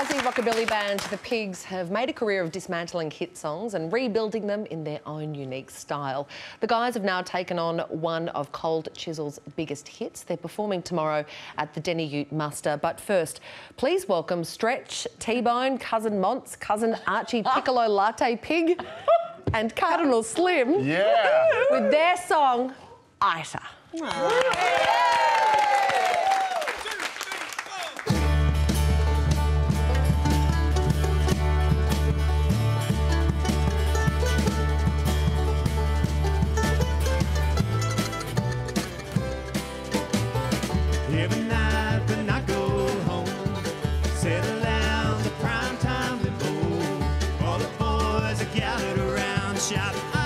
Aussie rockabilly band The Pigs have made a career of dismantling hit songs and rebuilding them in their own unique style. The guys have now taken on one of Cold Chisel's biggest hits. They're performing tomorrow at the Deni Ute Muster. But first, please welcome Stretch, T-Bone, Cousin Monts, Cousin Archie, ah. Piccolo Latte Pig and Cardinal Slim yeah. with their song, Ita. Aww. Settle down the prime time limo. All the boys are gathered around shop.